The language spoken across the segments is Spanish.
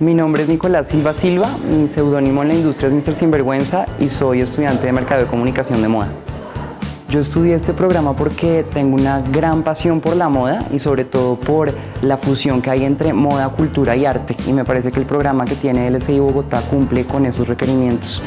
Mi nombre es Nicolás Silva Silva, mi seudónimo en la industria es Mr. Sinvergüenza y soy estudiante de Mercado de Comunicación de Moda. Yo estudié este programa porque tengo una gran pasión por la moda y sobre todo por la fusión que hay entre moda, cultura y arte y me parece que el programa que tiene el SI Bogotá cumple con esos requerimientos.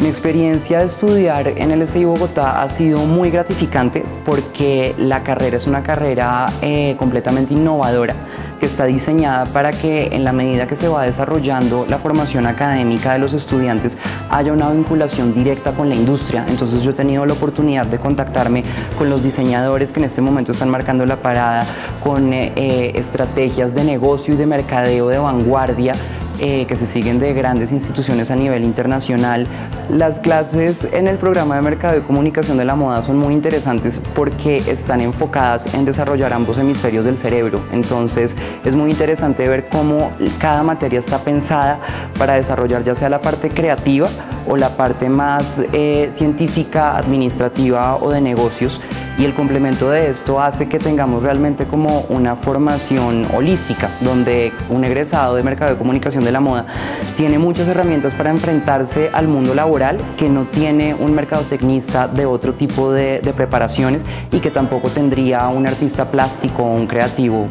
Mi experiencia de estudiar en el Bogotá ha sido muy gratificante porque la carrera es una carrera eh, completamente innovadora que está diseñada para que en la medida que se va desarrollando la formación académica de los estudiantes haya una vinculación directa con la industria. Entonces yo he tenido la oportunidad de contactarme con los diseñadores que en este momento están marcando la parada, con eh, eh, estrategias de negocio y de mercadeo de vanguardia eh, que se siguen de grandes instituciones a nivel internacional. Las clases en el programa de Mercado y Comunicación de la Moda son muy interesantes porque están enfocadas en desarrollar ambos hemisferios del cerebro. Entonces es muy interesante ver cómo cada materia está pensada para desarrollar ya sea la parte creativa o la parte más eh, científica, administrativa o de negocios y el complemento de esto hace que tengamos realmente como una formación holística, donde un egresado de mercado de comunicación de la moda tiene muchas herramientas para enfrentarse al mundo laboral que no tiene un mercadotecnista de otro tipo de, de preparaciones y que tampoco tendría un artista plástico o un creativo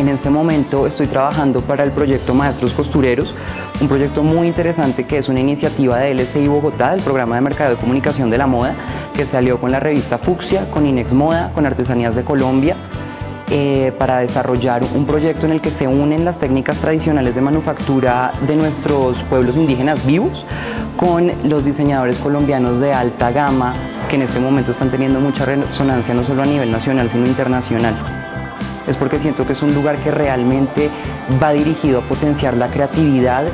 en este momento estoy trabajando para el proyecto Maestros Costureros, un proyecto muy interesante que es una iniciativa de LSI Bogotá, el programa de mercado de comunicación de la moda, que salió con la revista Fucsia, con Inex Moda, con Artesanías de Colombia, eh, para desarrollar un proyecto en el que se unen las técnicas tradicionales de manufactura de nuestros pueblos indígenas vivos con los diseñadores colombianos de alta gama que en este momento están teniendo mucha resonancia no solo a nivel nacional sino internacional es porque siento que es un lugar que realmente va dirigido a potenciar la creatividad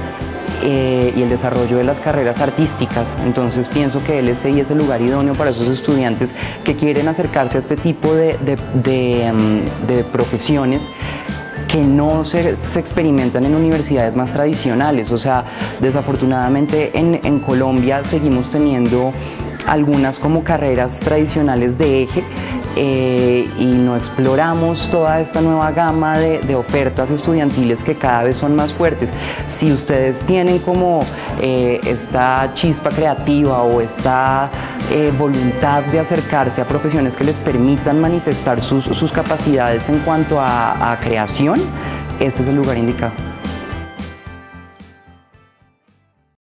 eh, y el desarrollo de las carreras artísticas. Entonces pienso que LSI es el lugar idóneo para esos estudiantes que quieren acercarse a este tipo de, mm, profesiones que no se, experimentan en universidades más tradicionales. O sea, desafortunadamente en, en Colombia seguimos teniendo algunas como carreras tradicionales de eje eh, y no exploramos toda esta nueva gama de, ofertas estudiantiles que cada vez son más fuertes. Si ustedes tienen como eh, esta chispa creativa o esta eh, voluntad de acercarse a profesiones que les permitan manifestar sus, capacidades en cuanto a creación, este es el lugar indicado.